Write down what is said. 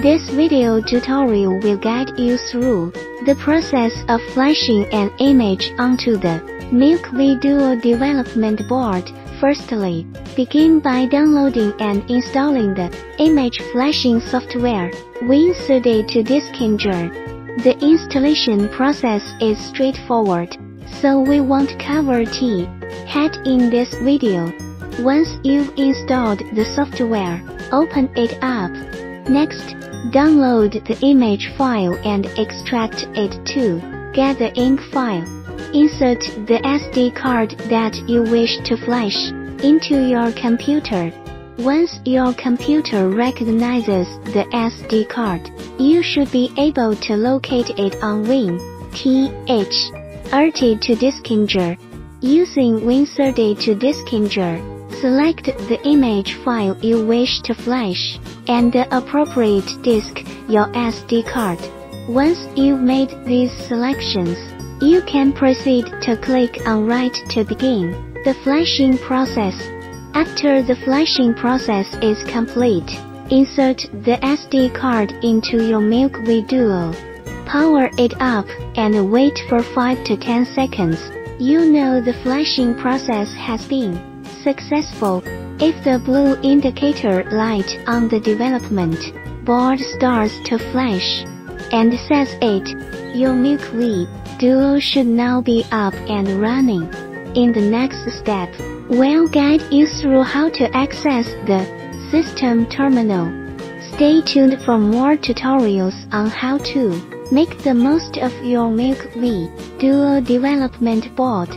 This video tutorial will guide you through the process of flashing an image onto the Milk-V Duo development board. Firstly, begin by downloading and installing the image flashing software Win32 Disk Imager. The installation process is straightforward, so we won't cover T head in this video. Once you've installed the software, open it up. Next, download the image file and extract it to get the ink file. Insert the SD card that you wish to flash into your computer. Once your computer recognizes the SD card, you should be able to locate it on Win, TH, RT to Diskinger. Using Win32 Disk Imager, select the image file you wish to flash, and the appropriate disk, your SD card. Once you've made these selections, you can proceed to click on Write to begin the flashing process. After the flashing process is complete, insert the SD card into your Milk V Duo. Power it up and wait for 5 to 10 seconds. You know the flashing process has been successful. If the blue indicator light on the development board starts to flash and says it, your Milk Duo should now be up and running. In the next step, We'll guide you through how to access the system terminal. Stay tuned for more tutorials on how to make the most of your Milk Duo development board.